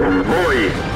Boy.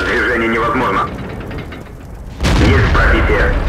Движение невозможно. Есть пробитие.